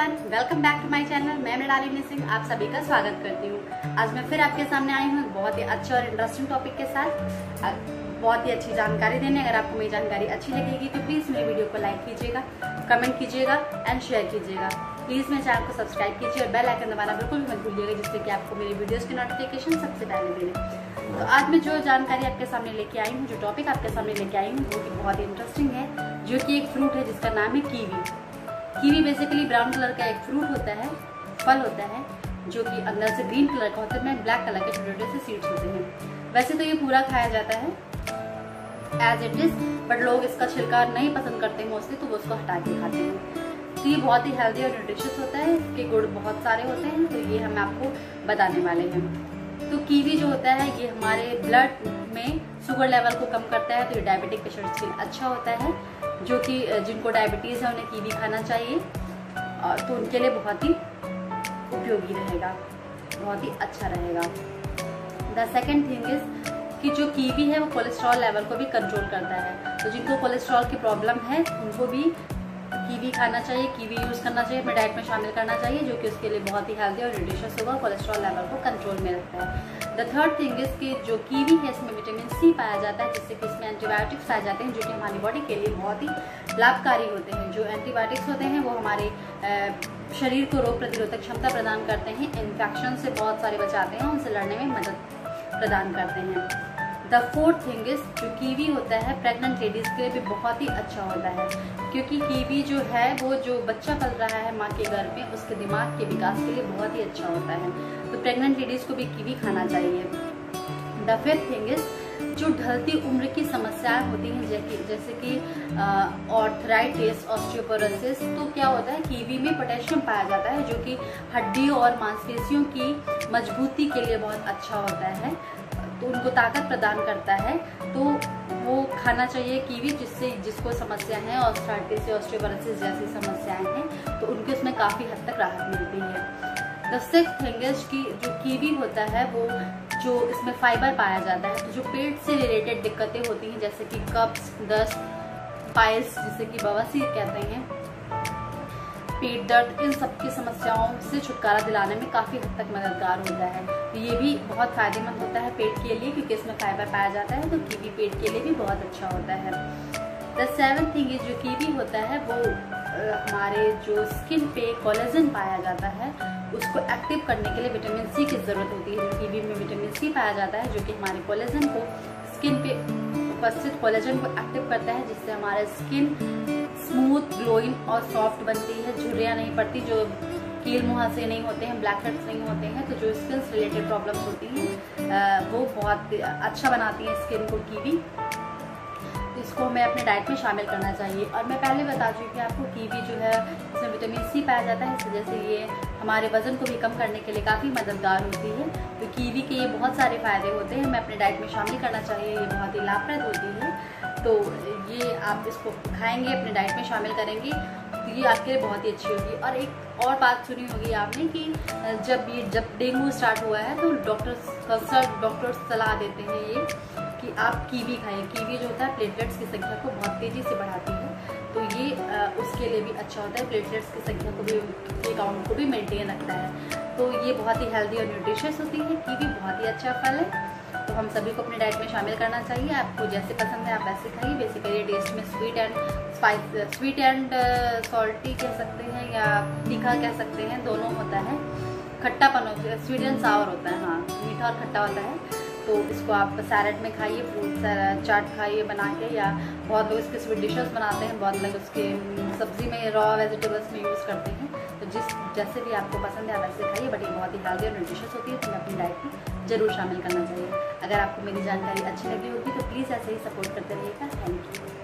Everyone welcome back to my channel मैं मृणालिनी सिंह आप सभी का स्वागत करती हूँ। आज मैं फिर आपके सामने आई हूँ बहुत ही अच्छे और इंटरेस्टिंग टॉपिक के साथ। बहुत ही अच्छी जानकारी देने, अगर आपको मेरी जानकारी अच्छी लगेगी तो प्लीज़ मेरी वीडियो को लाइक कीजिएगा कमेंट कीजिएगा एंड शेयर कीजिएगा। प्लीज़ मेरे चैनल को सब्सक्राइब कीजिए और बेल आइकन दबाना बिल्कुल भी मत भूलिएगा, जिससे कि आपको मेरी वीडियोज़ की नोटिफिकेशन सबसे पहले मिले। तो आज मैं जो जानकारी आपके सामने लेके आई हूँ, जो टॉपिक आपके सामने लेके आई हूँ, वो बहुत ही इंटरेस्टिंग है, जो कि एक फ्रूट है जिसका नाम है kiwi kiwi basically brown colour का एक फ्रूट होता है, फल होता है, जो कि अंदर से ग्रीन कलर का होता है ब्लैक कलर के छोटे छोटे से सीड्स होते हैं। वैसे तो ये पूरा खाया जाता है एज इट इज़ बट लोग इसका छिलका नहीं पसंद करते मोस्टली तो वो उसको हटा के खाते हैं। तो ये बहुत ही हेल्दी और न्यूट्रिशियस होता है, इसके गुड़ बहुत सारे होते हैं तो ये हम आपको बताने वाले हैं। तो कीवी जो होता है, ये हमारे ब्लड में शुगर लेवल को कम करता है तो ये डायबिटिक पेशेंट्स के लिए अच्छा होता है, जो कि जिनको डायबिटीज़ है, उन्हें कीवी खाना चाहिए तो उनके लिए बहुत ही उपयोगी रहेगा, बहुत ही अच्छा रहेगा। द सेकेंड थिंग इज़ कि जो कीवी है, वो कोलेस्ट्रॉल लेवल को भी कंट्रोल करता है। तो जिनको कोलेस्ट्रॉल की प्रॉब्लम है, उनको भी कीवी खाना चाहिए, कीवी यूज़ करना चाहिए, अपने डाइट में शामिल करना चाहिए, जो कि उसके लिए बहुत ही हेल्दी और न्यूट्रिशियस होगा कोलेस्ट्रॉल लेवल को कंट्रोल में रखता है। द थर्ड थिंग इज़ कि जो कीवी है, इसमें विटामिन सी पाया जाता है, जिससे कि इसमें एंटीबायोटिक्स पाए जाते हैं, जो कि हमारी बॉडी के लिए बहुत ही लाभकारी होते हैं। जो एंटीबायोटिक्स होते हैं, वो हमारे शरीर को रोग प्रतिरोधक क्षमता प्रदान करते हैं इन्फेक्शन से बहुत सारे बचाते हैं, उनसे लड़ने में मदद प्रदान करते हैं। द फोर्थ थिंग इज़ जो कीवी होता है प्रेग्नेंट लेडीज़ के लिए भी बहुत ही अच्छा होता है। क्योंकि कीवी जो है, वो जो बच्चा पल रहा है माँ के घर में, उसके दिमाग के विकास के लिए बहुत ही अच्छा होता है। तो प्रेग्नेंट लेडीज़ को भी कीवी खाना चाहिए। द फिफ्थ थिंग इज़ जो ढलती उम्र की समस्याएँ होती हैं, जैसे जैसे कि ऑर्थराइटिस ऑस्टियोपोरोसिस तो क्या होता है, कीवी में पोटेशियम पाया जाता है, जो कि हड्डियों और मांसपेशियों की मजबूती के लिए बहुत अच्छा होता है। तो उनको ताकत प्रदान करता है तो वो खाना चाहिए कीवी जिससे, जिसको समस्या है, ऑस्ट्राइटिस या ऑस्ट्रियोबरसिस जैसी समस्याएँ हैं तो उनके उसमें काफ़ी हद तक राहत मिलती है। द सिक्स थिंग की जो कीवी होता है, वो जो इसमें फाइबर पाया जाता है तो जो पेट से रिलेटेड दिक्कतें होती हैं, जैसे कि कप्स दस्त पाइल्स जिसे कि बवासीर कहते हैं पेट दर्द, इन सब की समस्याओं से छुटकारा दिलाने में काफ़ी हद तक मददगार होता है। तो ये भी बहुत फ़ायदेमंद होता है पेट के लिए, क्योंकि इसमें फाइबर पाया जाता है तो कीवी पेट के लिए भी बहुत अच्छा होता है। द सेवन थिंग जो कीवी होता है, वो हमारे जो स्किन पे कोलेजन पाया जाता है, उसको एक्टिव करने के लिए विटामिन सी की ज़रूरत होती है। कीवी में विटामिन सी पाया जाता है, जो कि हमारे कोलेजन को स्किन पे उपस्थित कोलेजन को एक्टिव करता है, जिससे हमारा स्किन स्मूथ ग्लोइंग और सॉफ्ट बनती है, झुर्रियाँ नहीं पड़ती, जो कील मुहासे नहीं होते हैं ब्लैक हेड्स नहीं होते हैं तो जो स्किन से रिलेटेड प्रॉब्लम्स होती हैं वो बहुत अच्छा बनाती हैं स्किन को कीवी तो इसको हमें अपने डाइट में शामिल करना चाहिए। और मैं पहले बता चुकी आपको कीवी जो है इसमें विटामिन सी पाया जाता है, इस वजह से ये हमारे वज़न को भी कम करने के लिए काफ़ी मददगार होती है। तो कीवी के ये बहुत सारे फ़ायदे होते हैं, हमें अपने डाइट में शामिल करना चाहिए, ये बहुत ही लाभप्रद होती है। तो ये आप इसको खाएँगे, अपने डाइट में शामिल करेंगे तो ये आपके लिए बहुत ही अच्छी होगी। और एक और बात सुनी होगी आपने कि जब ये, जब डेंगू स्टार्ट हुआ है तो डॉक्टर कंसल्ट डॉक्टर सलाह देते हैं ये कि आप कीवी खाएँ। कीवी जो होता है प्लेटलेट्स की संख्या को बहुत तेज़ी से बढ़ाती है। तो ये उसके लिए भी अच्छा होता है। प्लेटलेट्स की संख्या को भी, के काउंट को भी मेंटेन रखता है। तो ये बहुत ही हेल्दी और न्यूट्रिशियस होती है। कीवी बहुत ही अच्छा फल है। तो हम सभी को अपने डाइट में शामिल करना चाहिए। आपको जैसे पसंद है, आप वैसे खाइए। बेसिकली टेस्ट में sweet and spice sweet and salty कह सकते हैं या तीखा कह सकते हैं, दोनों होता है। खट्टापन होता है स्वीट एंड सावर होता है हाँ। मीठा और खट्टा होता है। तो इसको आप सैलड में खाइए फ्रूट चाट खाइए बना के या बहुत लोग इसके स्वीट डिशेस बनाते हैं, बहुत लोग उसके सब्ज़ी में रॉ वेजिटेबल्स में यूज़ करते हैं। तो जिस, जैसे भी आपको पसंद है वैसे खाइए बट ये बहुत ही हेल्दी और न्यूट्रिशियस होती है तो अपनी डाइट में ज़रूर शामिल करना चाहिए अगर आपको मेरी जानकारी अच्छी लगी होगी तो प्लीज़ ऐसे ही सपोर्ट करते रहिएगा। Thank you